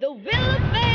The Will of fate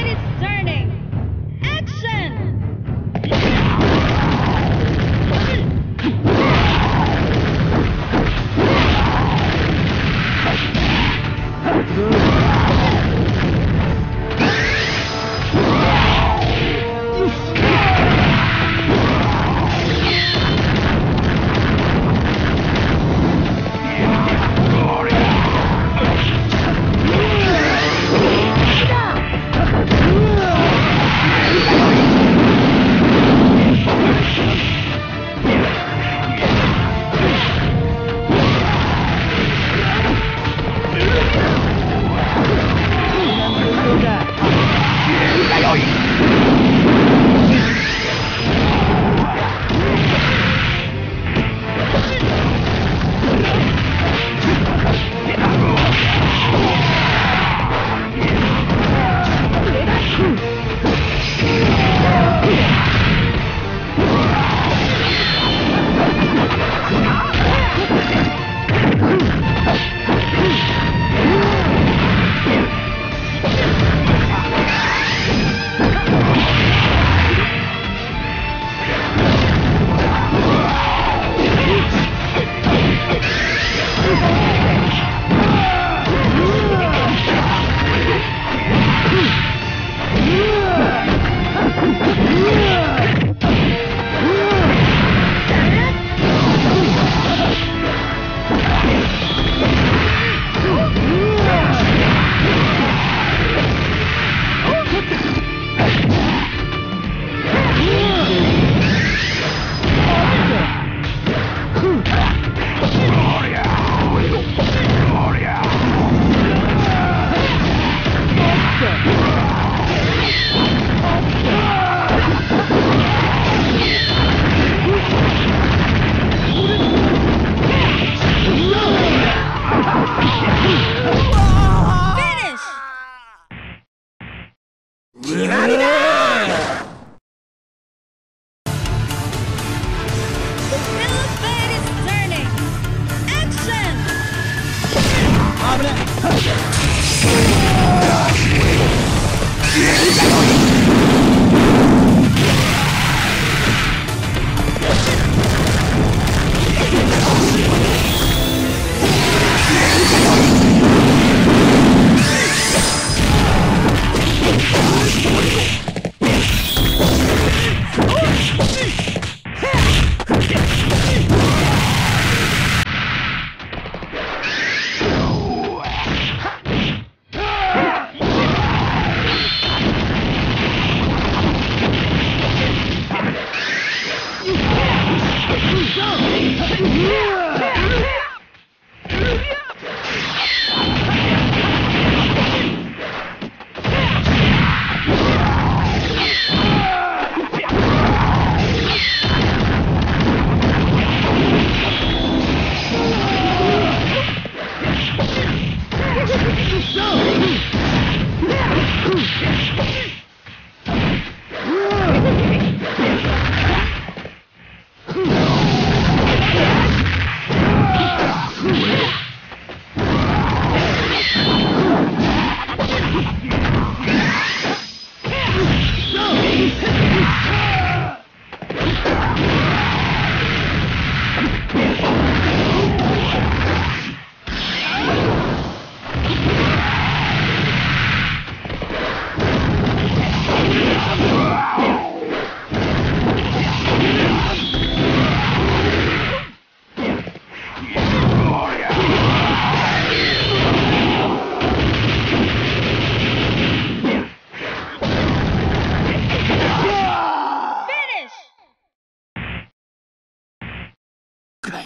Finish!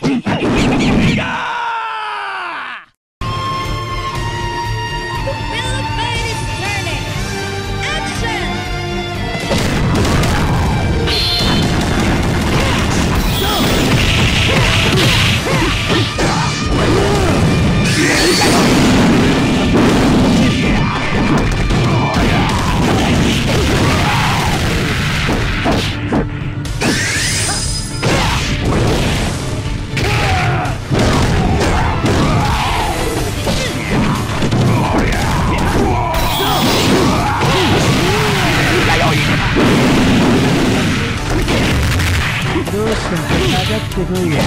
Hey, hey, hey. Radio.